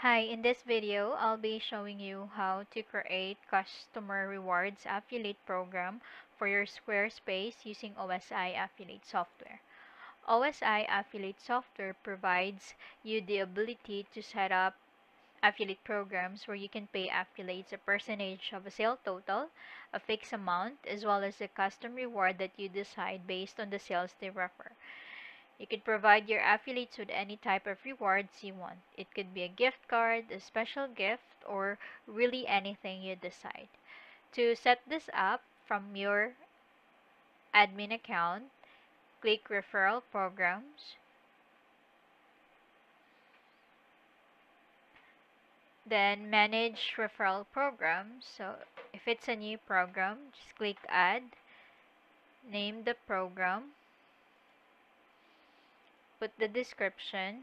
Hi, in this video, I'll be showing you how to create customer rewards affiliate program for your Squarespace using OSI affiliate software. OSI affiliate software provides you the ability to set up affiliate programs where you can pay affiliates a percentage of a sale total, a fixed amount, as well as a custom reward that you decide based on the sales they refer. You could provide your affiliates with any type of rewards you want. It could be a gift card, a special gift, or really anything you decide. To set this up from your admin account, click Referral Programs. Then Manage Referral program. So if it's a new program, just click Add. Name the program. Put the description.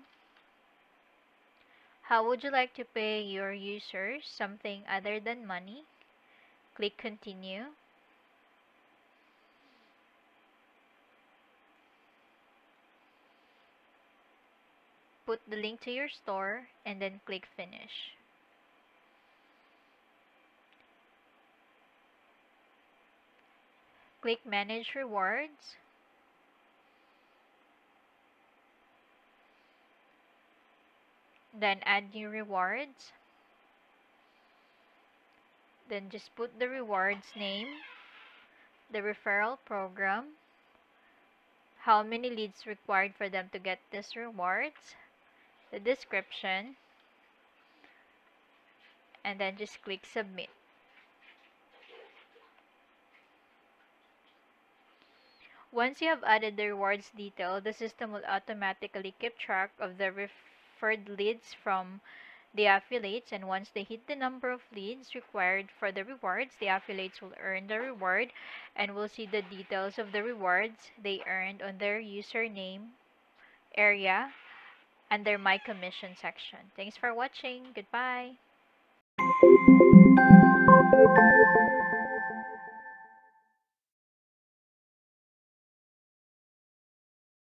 How would you like to pay your users? Something other than money? Click Continue. put the link to your store and then click finish. Click manage rewards. Then add new rewards. Then just put the rewards name, the referral program, how many leads required for them to get this rewards, the description and then just click submit. Once you have added the rewards detail, the system will automatically keep track of the referred leads from the affiliates and once they hit the number of leads required for the rewards, the affiliates will earn the reward and will see the details of the rewards they earned on their username area under my commission section. Thanks for watching. Goodbye.